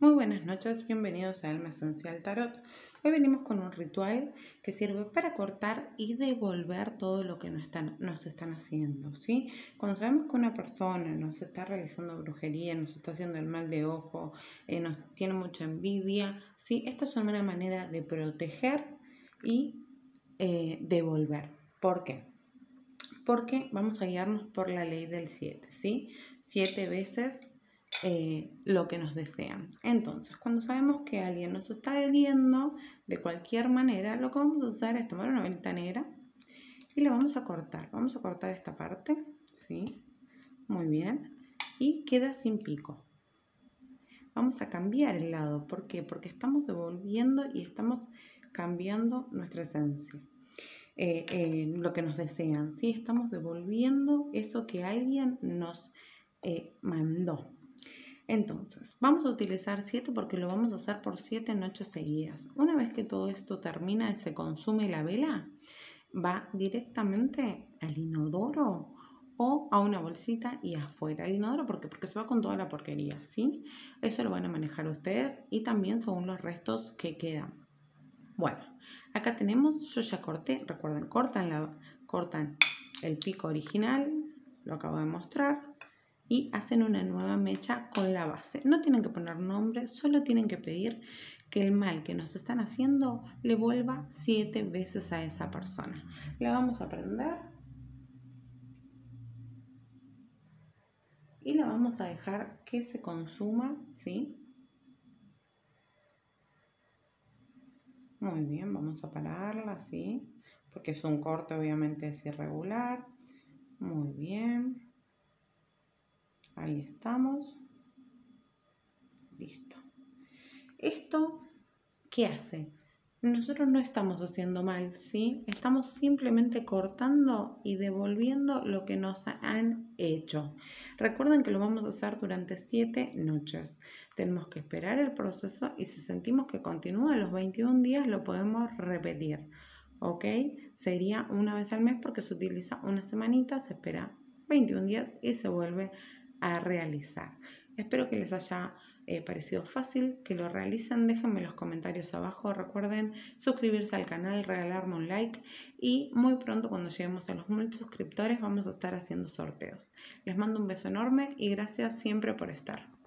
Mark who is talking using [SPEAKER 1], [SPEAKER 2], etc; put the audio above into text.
[SPEAKER 1] Muy buenas noches, bienvenidos a Alma Esencial Tarot. Hoy venimos con un ritual que sirve para cortar y devolver todo lo que nos están, nos están haciendo, ¿sí? Cuando sabemos que una persona nos está realizando brujería, nos está haciendo el mal de ojo, eh, nos tiene mucha envidia, ¿sí? Esta es una manera de proteger y eh, devolver. ¿Por qué? Porque vamos a guiarnos por la ley del 7, ¿sí? Siete veces eh, lo que nos desean. Entonces, cuando sabemos que alguien nos está hiriendo de cualquier manera, lo que vamos a hacer es tomar una velita negra y la vamos a cortar. Vamos a cortar esta parte, ¿sí? Muy bien. Y queda sin pico. Vamos a cambiar el lado. ¿Por qué? Porque estamos devolviendo y estamos cambiando nuestra esencia. Eh, eh, lo que nos desean, ¿sí? Estamos devolviendo eso que alguien nos mandó. Entonces, vamos a utilizar 7 porque lo vamos a hacer por 7 noches seguidas. Una vez que todo esto termina y se consume la vela, va directamente al inodoro o a una bolsita y afuera. El inodoro, ¿por qué? Porque se va con toda la porquería, ¿sí? Eso lo van a manejar ustedes y también según los restos que quedan. Bueno, acá tenemos, yo ya corté, recuerden, cortan, la, cortan el pico original, lo acabo de mostrar, y hacen una nueva mecha con la base. No tienen que poner nombre, solo tienen que pedir que el mal que nos están haciendo le vuelva siete veces a esa persona. La vamos a prender y la vamos a dejar que se consuma, ¿sí? Muy bien, vamos a pararla así, porque es un corte obviamente es irregular. Muy bien. Ahí estamos. Listo. ¿Esto qué hace? Nosotros no estamos haciendo mal, ¿sí? Estamos simplemente cortando y devolviendo lo que nos han hecho. Recuerden que lo vamos a hacer durante siete noches. Tenemos que esperar el proceso y si sentimos que continúa los 21 días lo podemos repetir. ¿Ok? Sería una vez al mes porque se utiliza una semanita, se espera 21 días y se vuelve a realizar. Espero que les haya eh, parecido fácil, que lo realicen. Déjenme los comentarios abajo. Recuerden suscribirse al canal, regalarme un like y muy pronto cuando lleguemos a los mil suscriptores vamos a estar haciendo sorteos. Les mando un beso enorme y gracias siempre por estar.